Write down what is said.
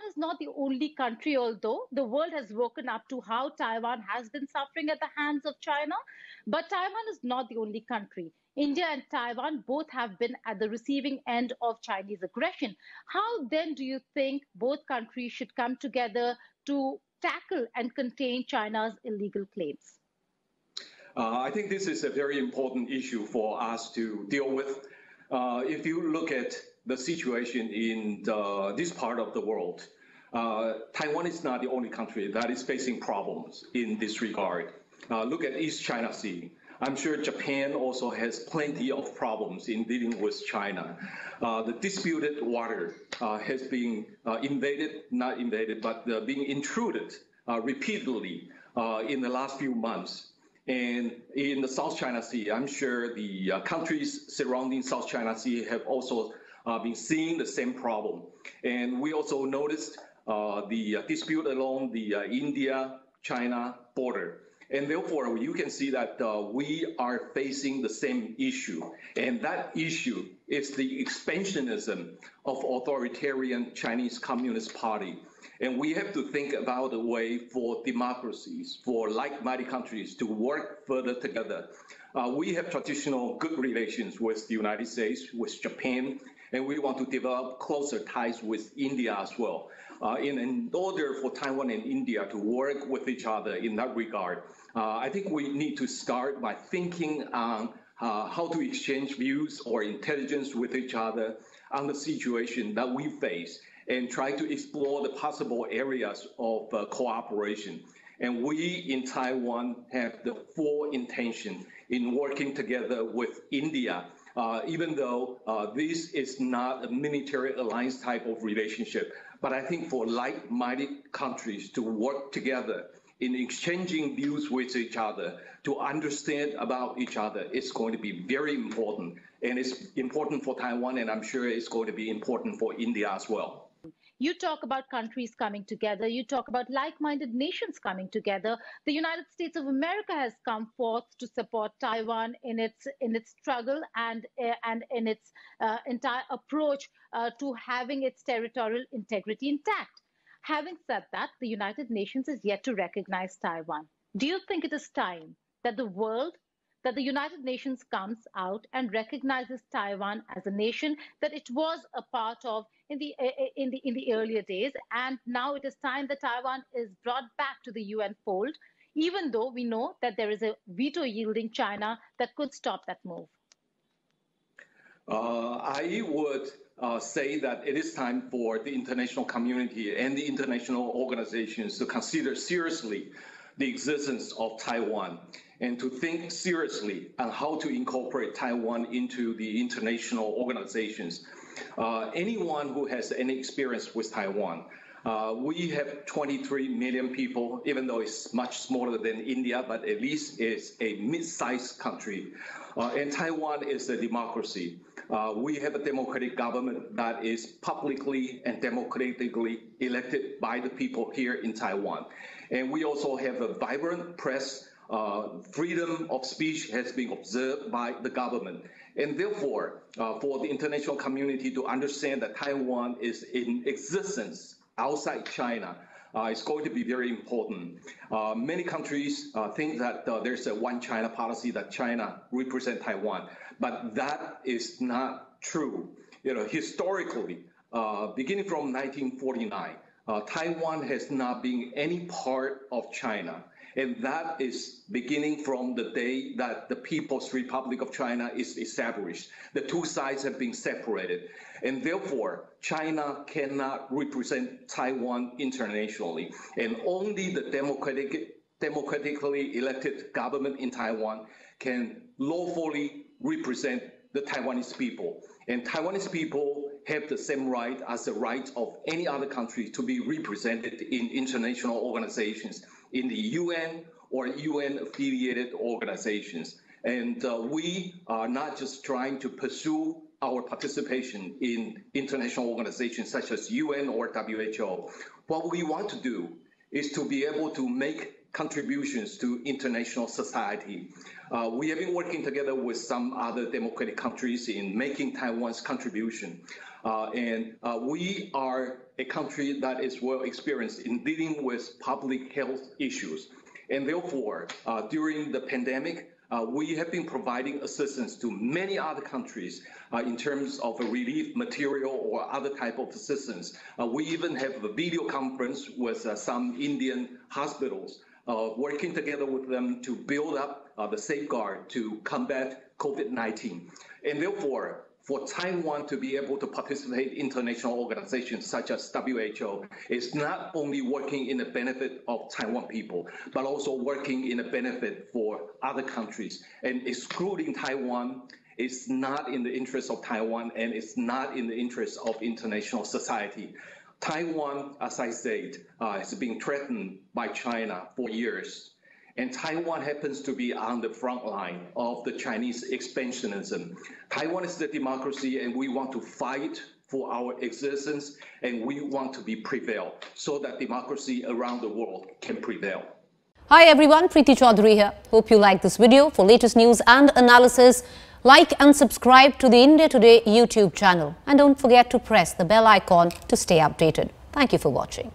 Taiwan is not the only country, although the world has woken up to how Taiwan has been suffering at the hands of China. But Taiwan is not the only country. India and Taiwan both have been at the receiving end of Chinese aggression. How then do you think both countries should come together to tackle and contain China's illegal claims? Uh, I think this is a very important issue for us to deal with. Uh, if you look at the situation in the, this part of the world, uh, Taiwan is not the only country that is facing problems in this regard. Uh, look at East China Sea. I'm sure Japan also has plenty of problems in dealing with China. Uh, the disputed water uh, has been uh, invaded, not invaded, but uh, being intruded uh, repeatedly uh, in the last few months. And in the South China Sea, I'm sure the countries surrounding South China Sea have also been seeing the same problem. And we also noticed the dispute along the India-China border. And therefore, you can see that uh, we are facing the same issue. And that issue is the expansionism of authoritarian Chinese Communist Party. And we have to think about a way for democracies, for like-minded countries to work further together. Uh, we have traditional good relations with the United States, with Japan, and we want to develop closer ties with India as well. Uh, in, in, order for Taiwan and India to work with each other in that regard, uh, I think we need to start by thinking on uh, how to exchange views or intelligence with each other on the situation that we face and try to explore the possible areas of uh, cooperation. And we in Taiwan have the full intention in working together with India, uh, even though uh, this is not a military alliance type of relationship. But I think for like-minded countries to work together in exchanging views with each other, to understand about each other is going to be very important. And it's important for Taiwan, and I'm sure it's going to be important for India as well. You talk about countries coming together. You talk about like-minded nations coming together. The United States of America has come forth to support Taiwan in its in its struggle and uh, and in its uh, entire approach uh, to having its territorial integrity intact. Having said that, the United Nations is yet to recognize Taiwan. Do you think it is time that the world, that the United Nations comes out and recognizes Taiwan as a nation that it was a part of in the in the in the earlier days, and now it is time that Taiwan is brought back to the UN fold, even though we know that there is a veto yielding China that could stop that move. Uh, I would uh, say that it is time for the international community and the international organizations to consider seriously the existence of Taiwan and to think seriously on how to incorporate Taiwan into the international organizations. Uh, anyone who has any experience with Taiwan, uh, we have 23 million people, even though it's much smaller than India, but at least it's a mid-sized country. Uh, and Taiwan is a democracy. Uh, we have a democratic government that is publicly and democratically elected by the people here in Taiwan. And we also have a vibrant press. Uh, freedom of speech has been observed by the government. And therefore, uh, for the international community to understand that Taiwan is in existence outside China, uh, it's going to be very important. Uh, many countries uh, think that uh, there's a one China policy that China represents Taiwan, but that is not true. You know, historically, uh, beginning from 1949, uh, Taiwan has not been any part of China. And that is beginning from the day that the People's Republic of China is established. The two sides have been separated. And therefore, China cannot represent Taiwan internationally. And only the democratic, democratically elected government in Taiwan can lawfully represent the Taiwanese people. And Taiwanese people have the same right as the right of any other country to be represented in international organizations, in the UN or UN affiliated organizations. And uh, we are not just trying to pursue our participation in international organizations such as UN or WHO. What we want to do is to be able to make contributions to international society. Uh, we have been working together with some other democratic countries in making Taiwan's contribution. Uh, and uh, we are a country that is well experienced in dealing with public health issues. And therefore, uh, during the pandemic, uh, we have been providing assistance to many other countries uh, in terms of relief material or other type of assistance. Uh, we even have a video conference with some Indian hospitals, Uh, working together with them to build up uh, the safeguard to combat COVID-19. And therefore, for Taiwan to be able to participate in international organizations such as WHO is not only working in the benefit of Taiwan people, but also working in the benefit for other countries. And excluding Taiwan is not in the interest of Taiwan and it's not in the interest of international society. Taiwan, as I said, uh, has been threatened by China for years. And Taiwan happens to be on the front line of the Chinese expansionism. Taiwan is the democracy, and we want to fight for our existence, and we want to be prevail so that democracy around the world can prevail. Hi everyone, Preeti Chaudhary here. Hope you like this video. For latest news and analysis, like and subscribe to the India Today YouTube channel. And don't forget to press the bell icon to stay updated. Thank you for watching.